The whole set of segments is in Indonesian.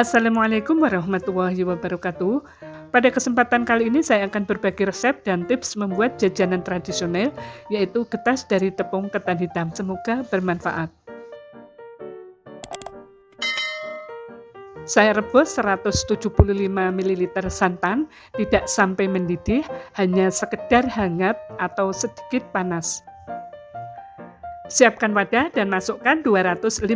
Assalamualaikum warahmatullahi wabarakatuh. Pada kesempatan kali ini saya akan berbagi resep dan tips membuat jajanan tradisional yaitu getas dari tepung ketan hitam. Semoga bermanfaat. Saya rebus 175 ml santan, tidak sampai mendidih, hanya sekedar hangat atau sedikit panas. Siapkan wadah dan masukkan 250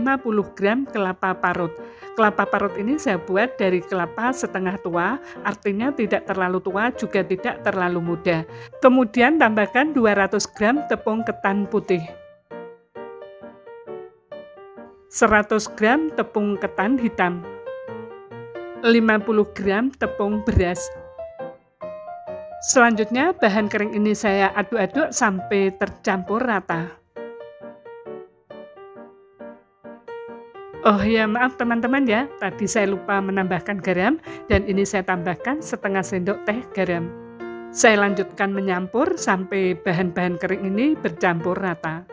gram kelapa parut. Kelapa parut ini saya buat dari kelapa setengah tua, artinya tidak terlalu tua juga tidak terlalu muda. Kemudian tambahkan 200 gram tepung ketan putih. 100 gram tepung ketan hitam. 50 gram tepung beras. Selanjutnya bahan kering ini saya aduk-aduk sampai tercampur rata. Oh ya maaf teman-teman ya, tadi saya lupa menambahkan garam dan ini saya tambahkan setengah sendok teh garam. Saya lanjutkan menyampur sampai bahan-bahan kering ini bercampur rata.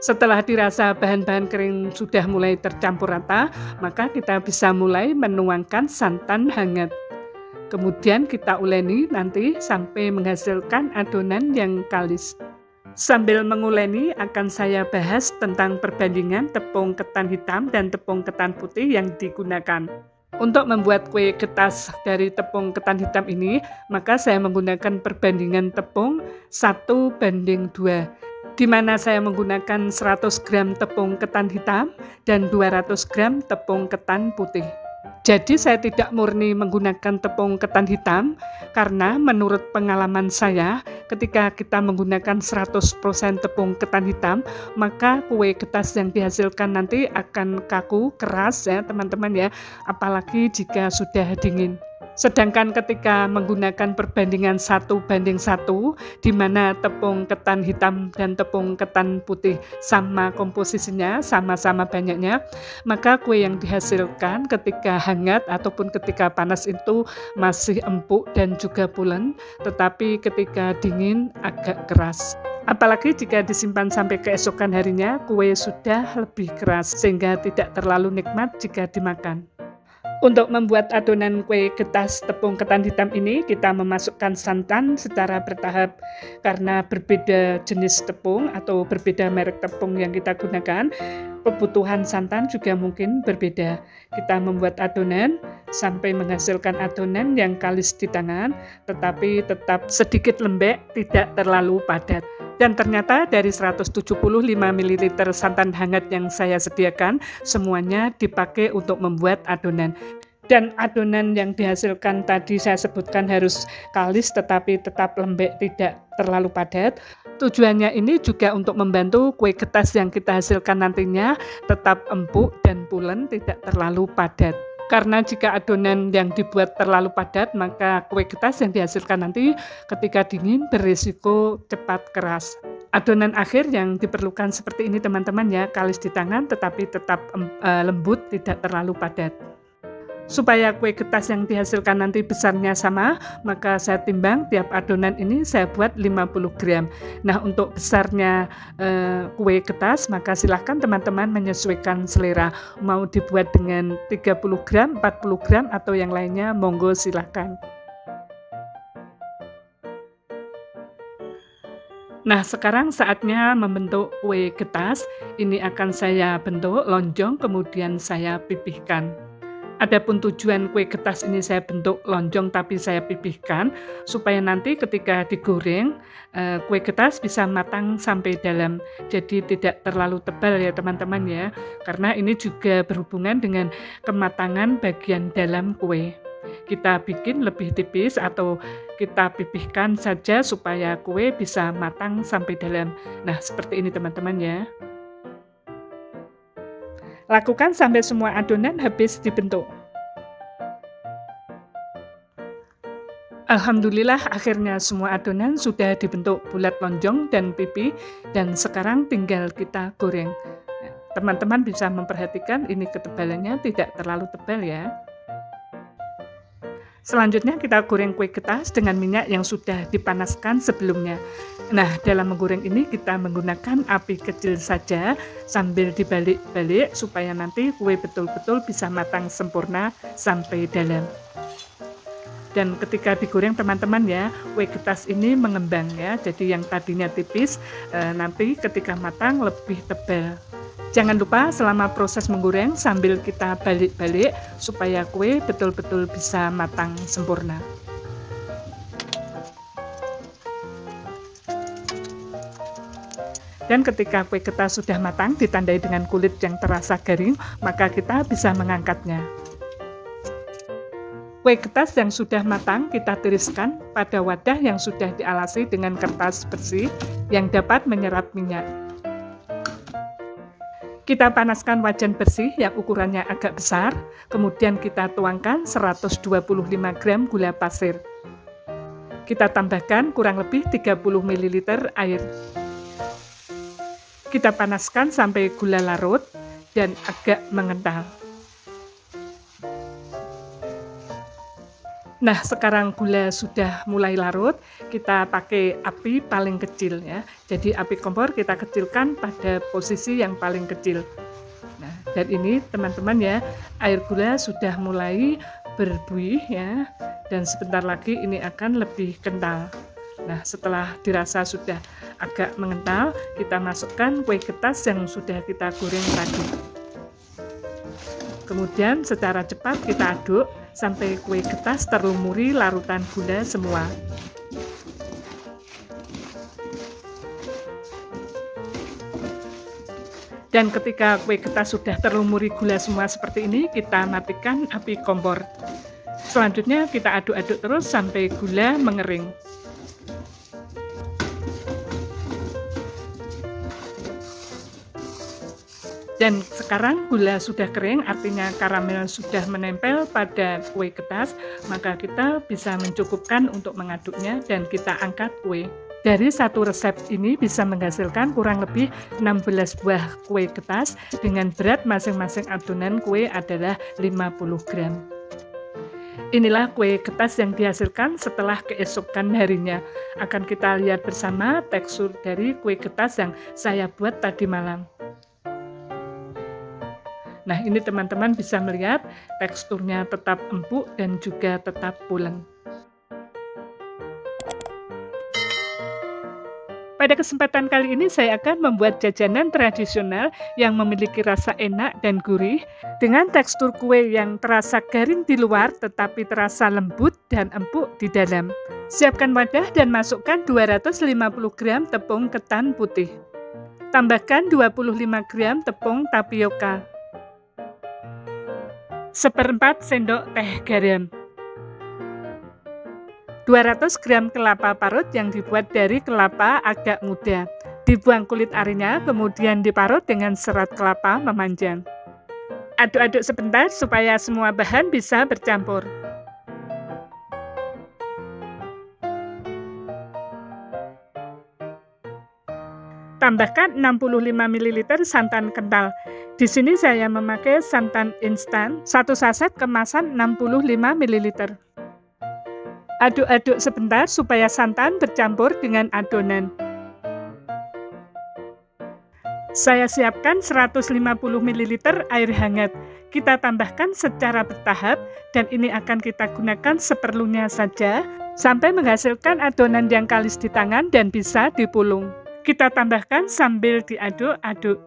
Setelah dirasa bahan-bahan kering sudah mulai tercampur rata, maka kita bisa mulai menuangkan santan hangat. Kemudian kita uleni nanti sampai menghasilkan adonan yang kalis. Sambil menguleni akan saya bahas tentang perbandingan tepung ketan hitam dan tepung ketan putih yang digunakan. Untuk membuat kue getas dari tepung ketan hitam ini, maka saya menggunakan perbandingan tepung 1 banding 2 di mana saya menggunakan 100 gram tepung ketan hitam dan 200 gram tepung ketan putih. Jadi saya tidak murni menggunakan tepung ketan hitam karena menurut pengalaman saya ketika kita menggunakan 100% tepung ketan hitam maka kue getas yang dihasilkan nanti akan kaku keras ya teman-teman ya apalagi jika sudah dingin. Sedangkan ketika menggunakan perbandingan satu banding satu, di mana tepung ketan hitam dan tepung ketan putih sama komposisinya, sama-sama banyaknya, maka kue yang dihasilkan ketika hangat ataupun ketika panas itu masih empuk dan juga pulen, tetapi ketika dingin agak keras. Apalagi jika disimpan sampai keesokan harinya, kue sudah lebih keras sehingga tidak terlalu nikmat jika dimakan. Untuk membuat adonan kue getas tepung ketan hitam ini, kita memasukkan santan secara bertahap karena berbeda jenis tepung atau berbeda merek tepung yang kita gunakan. Kebutuhan santan juga mungkin berbeda. Kita membuat adonan sampai menghasilkan adonan yang kalis di tangan, tetapi tetap sedikit lembek, tidak terlalu padat. Dan ternyata dari 175 ml santan hangat yang saya sediakan, semuanya dipakai untuk membuat adonan. Dan adonan yang dihasilkan tadi saya sebutkan harus kalis tetapi tetap lembek, tidak terlalu padat. Tujuannya ini juga untuk membantu kue getas yang kita hasilkan nantinya tetap empuk dan pulen, tidak terlalu padat. Karena jika adonan yang dibuat terlalu padat, maka kue getas yang dihasilkan nanti ketika dingin berisiko cepat keras. Adonan akhir yang diperlukan seperti ini teman-teman ya, kalis di tangan tetapi tetap uh, lembut, tidak terlalu padat. Supaya kue getas yang dihasilkan nanti besarnya sama, maka saya timbang tiap adonan ini saya buat 50 gram. Nah, untuk besarnya eh, kue getas, maka silahkan teman-teman menyesuaikan selera. Mau dibuat dengan 30 gram, 40 gram, atau yang lainnya, monggo silahkan. Nah, sekarang saatnya membentuk kue getas. Ini akan saya bentuk lonjong, kemudian saya pipihkan. Adapun tujuan kue getas ini saya bentuk lonjong tapi saya pipihkan supaya nanti ketika digoreng eh, kue getas bisa matang sampai dalam. Jadi tidak terlalu tebal ya teman-teman ya. Karena ini juga berhubungan dengan kematangan bagian dalam kue. Kita bikin lebih tipis atau kita pipihkan saja supaya kue bisa matang sampai dalam. Nah, seperti ini teman-teman ya. Lakukan sampai semua adonan habis dibentuk. Alhamdulillah akhirnya semua adonan sudah dibentuk bulat lonjong dan pipi dan sekarang tinggal kita goreng. Teman-teman bisa memperhatikan ini ketebalannya tidak terlalu tebal ya. Selanjutnya kita goreng kue getas dengan minyak yang sudah dipanaskan sebelumnya. Nah, dalam menggoreng ini kita menggunakan api kecil saja sambil dibalik-balik supaya nanti kue betul-betul bisa matang sempurna sampai dalam. Dan ketika digoreng teman-teman ya, kue getas ini mengembang ya. Jadi yang tadinya tipis eh, nanti ketika matang lebih tebal. Jangan lupa selama proses menggoreng sambil kita balik-balik supaya kue betul-betul bisa matang sempurna. Dan ketika kue ketas sudah matang ditandai dengan kulit yang terasa garing, maka kita bisa mengangkatnya. Kue ketas yang sudah matang kita tiriskan pada wadah yang sudah dialasi dengan kertas bersih yang dapat menyerap minyak. Kita panaskan wajan bersih yang ukurannya agak besar, kemudian kita tuangkan 125 gram gula pasir. Kita tambahkan kurang lebih 30 ml air. Kita panaskan sampai gula larut dan agak mengental. Nah, sekarang gula sudah mulai larut, kita pakai api paling kecil ya. Jadi api kompor kita kecilkan pada posisi yang paling kecil. Nah, dan ini teman-teman ya, air gula sudah mulai berbuih ya, dan sebentar lagi ini akan lebih kental. Nah, setelah dirasa sudah agak mengental, kita masukkan kue ketas yang sudah kita goreng tadi. Kemudian secara cepat kita aduk sampai kue ketas terlumuri larutan gula semua. Dan ketika kue ketas sudah terlumuri gula semua seperti ini, kita matikan api kompor. Selanjutnya kita aduk-aduk terus sampai gula mengering. Dan sekarang gula sudah kering, artinya karamel sudah menempel pada kue ketas, maka kita bisa mencukupkan untuk mengaduknya dan kita angkat kue. Dari satu resep ini bisa menghasilkan kurang lebih 16 buah kue ketas dengan berat masing-masing adonan kue adalah 50 gram. Inilah kue ketas yang dihasilkan setelah keesokan harinya. Akan kita lihat bersama tekstur dari kue ketas yang saya buat tadi malam. Nah, ini teman-teman bisa melihat teksturnya tetap empuk dan juga tetap pulen. Pada kesempatan kali ini saya akan membuat jajanan tradisional yang memiliki rasa enak dan gurih dengan tekstur kue yang terasa garing di luar tetapi terasa lembut dan empuk di dalam. Siapkan wadah dan masukkan 250 gram tepung ketan putih. Tambahkan 25 gram tepung tapioka seperempat sendok teh garam. 200 gram kelapa parut yang dibuat dari kelapa agak muda. Dibuang kulit arinya kemudian diparut dengan serat kelapa memanjang. Aduk-aduk sebentar supaya semua bahan bisa bercampur Tambahkan 65 ml santan kental. Di sini saya memakai santan instan, satu saset kemasan 65 ml. Aduk-aduk sebentar supaya santan bercampur dengan adonan. Saya siapkan 150 ml air hangat. Kita tambahkan secara bertahap dan ini akan kita gunakan seperlunya saja sampai menghasilkan adonan yang kalis di tangan dan bisa dipulung. Kita tambahkan sambil diaduk-aduk.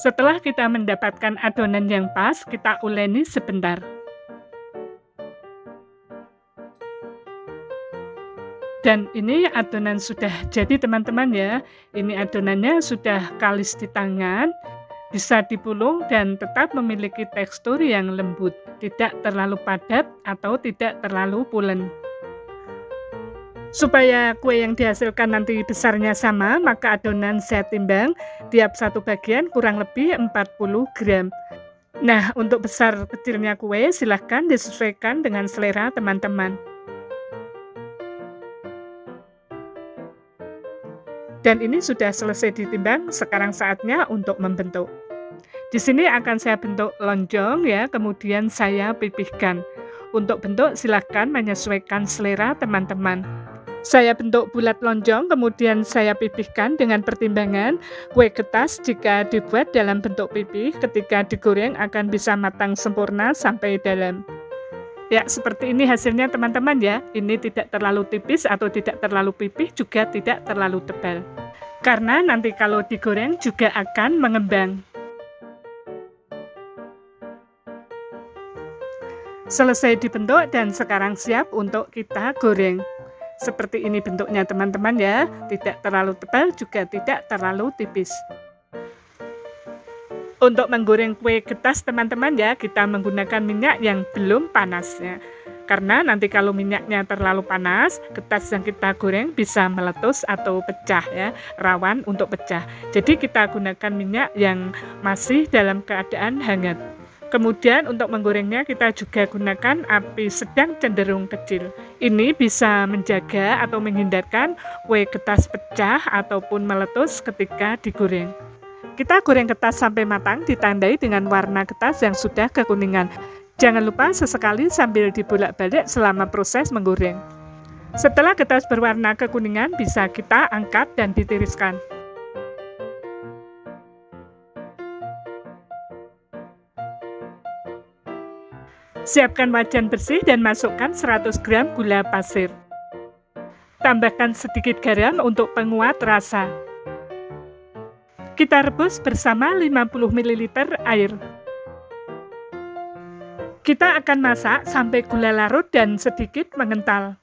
Setelah kita mendapatkan adonan yang pas, kita uleni sebentar. Dan ini adonan sudah jadi teman-teman ya. Ini adonannya sudah kalis di tangan, bisa dipulung dan tetap memiliki tekstur yang lembut, tidak terlalu padat atau tidak terlalu pulen. Supaya kue yang dihasilkan nanti besarnya sama, maka adonan saya timbang tiap satu bagian kurang lebih 40 gram. Nah, untuk besar kecilnya kue silahkan disesuaikan dengan selera teman-teman. Dan ini sudah selesai ditimbang, sekarang saatnya untuk membentuk. Di sini akan saya bentuk lonjong ya, kemudian saya pipihkan. Untuk bentuk silakan menyesuaikan selera teman-teman. Saya bentuk bulat lonjong, kemudian saya pipihkan dengan pertimbangan kue ketas jika dibuat dalam bentuk pipih, ketika digoreng akan bisa matang sempurna sampai dalam. Ya, seperti ini hasilnya teman-teman ya. Ini tidak terlalu tipis atau tidak terlalu pipih, juga tidak terlalu tebal. Karena nanti kalau digoreng juga akan mengembang. Selesai dibentuk dan sekarang siap untuk kita goreng. Seperti ini bentuknya teman-teman ya, tidak terlalu tebal juga tidak terlalu tipis. Untuk menggoreng kue getas teman-teman ya, kita menggunakan minyak yang belum panas ya. Karena nanti kalau minyaknya terlalu panas, getas yang kita goreng bisa meletus atau pecah ya, rawan untuk pecah. Jadi kita gunakan minyak yang masih dalam keadaan hangat. Kemudian untuk menggorengnya kita juga gunakan api sedang cenderung kecil. Ini bisa menjaga atau menghindarkan kue ketas pecah ataupun meletus ketika digoreng. Kita goreng ketas sampai matang ditandai dengan warna ketas yang sudah kekuningan. Jangan lupa sesekali sambil dibolak-balik selama proses menggoreng. Setelah ketas berwarna kekuningan bisa kita angkat dan ditiriskan. Siapkan wajan bersih dan masukkan 100 gram gula pasir. Tambahkan sedikit garam untuk penguat rasa. Kita rebus bersama 50 ml air. Kita akan masak sampai gula larut dan sedikit mengental.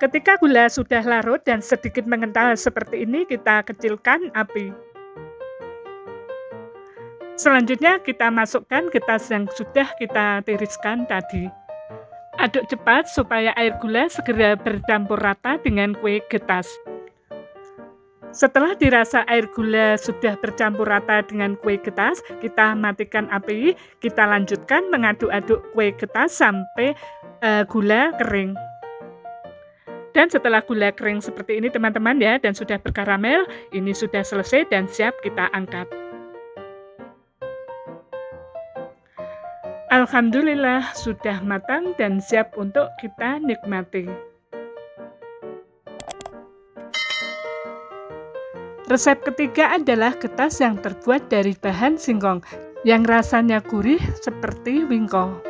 Ketika gula sudah larut dan sedikit mengental seperti ini, kita kecilkan api. Selanjutnya kita masukkan getas yang sudah kita tiriskan tadi. Aduk cepat supaya air gula segera bercampur rata dengan kue getas. Setelah dirasa air gula sudah bercampur rata dengan kue getas, kita matikan api, kita lanjutkan mengaduk-aduk kue getas sampai uh, gula kering. Dan setelah gula kering seperti ini teman-teman ya, dan sudah berkaramel, ini sudah selesai dan siap kita angkat. Alhamdulillah sudah matang dan siap untuk kita nikmati. Resep ketiga adalah getas yang terbuat dari bahan singkong yang rasanya gurih seperti wingko.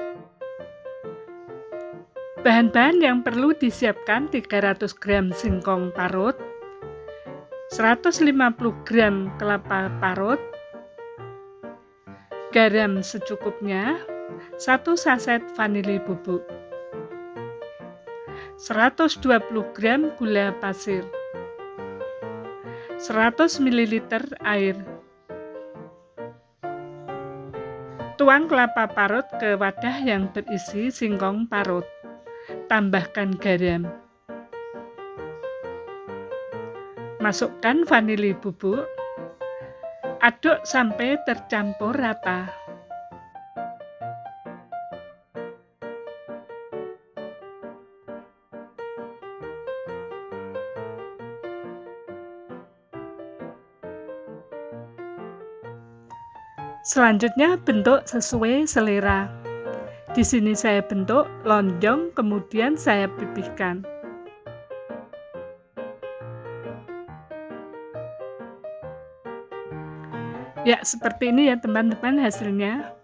Bahan-bahan yang perlu disiapkan 300 gram singkong parut, 150 gram kelapa parut, garam secukupnya, 1 saset vanili bubuk, 120 gram gula pasir, 100 ml air. Tuang kelapa parut ke wadah yang berisi singkong parut tambahkan garam. Masukkan vanili bubuk. Aduk sampai tercampur rata. Selanjutnya bentuk sesuai selera. Di sini saya bentuk lonjong, kemudian saya pipihkan. Ya, seperti ini ya teman-teman hasilnya.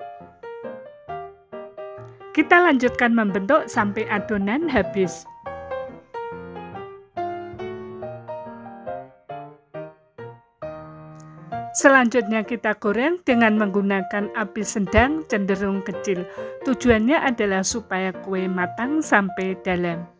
Kita lanjutkan membentuk sampai adonan habis. Selanjutnya kita goreng dengan menggunakan api sedang cenderung kecil. Tujuannya adalah supaya kue matang sampai dalam.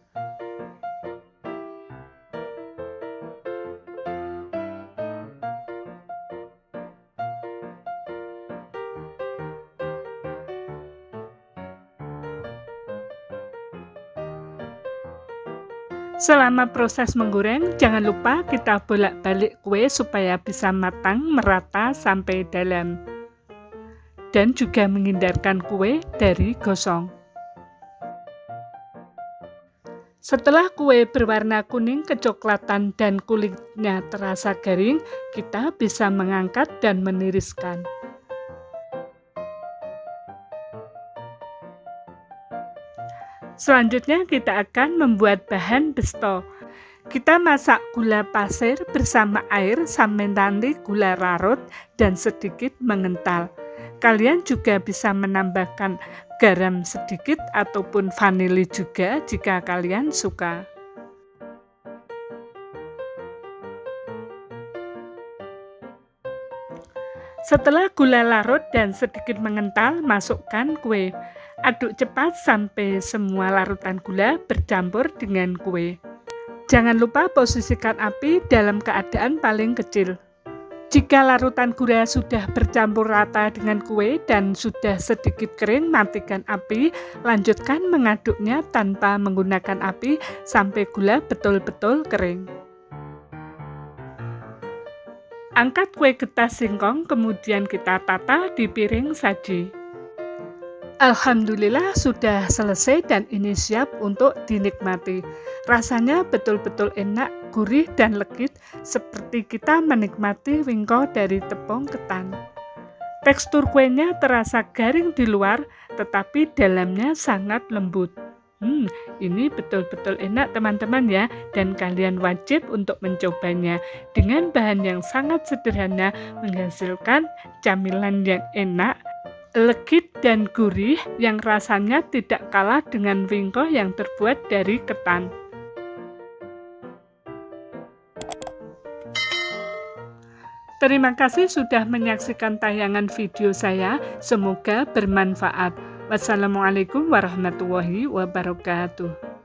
Selama proses menggoreng, jangan lupa kita bolak-balik kue supaya bisa matang merata sampai dalam. dan juga menghindarkan kue dari gosong. Setelah kue berwarna kuning kecoklatan dan kulitnya terasa garing, kita bisa mengangkat dan meniriskan. Selanjutnya kita akan membuat bahan besto. Kita masak gula pasir bersama air sampai nanti gula larut dan sedikit mengental. Kalian juga bisa menambahkan garam sedikit ataupun vanili juga jika kalian suka. Setelah gula larut dan sedikit mengental, masukkan kue. Aduk cepat sampai semua larutan gula bercampur dengan kue. Jangan lupa posisikan api dalam keadaan paling kecil. Jika larutan gula sudah bercampur rata dengan kue dan sudah sedikit kering, matikan api. Lanjutkan mengaduknya tanpa menggunakan api sampai gula betul-betul kering. Angkat kue getas singkong, kemudian kita tata di piring saji. Alhamdulillah sudah selesai dan ini siap untuk dinikmati. Rasanya betul-betul enak, gurih dan legit seperti kita menikmati wingko dari tepung ketan. Tekstur kuenya terasa garing di luar tetapi dalamnya sangat lembut. Hmm, ini betul-betul enak teman-teman ya dan kalian wajib untuk mencobanya dengan bahan yang sangat sederhana menghasilkan camilan yang enak legit dan gurih yang rasanya tidak kalah dengan wingko yang terbuat dari ketan. Terima kasih sudah menyaksikan tayangan video saya. Semoga bermanfaat. Wassalamualaikum warahmatullahi wabarakatuh.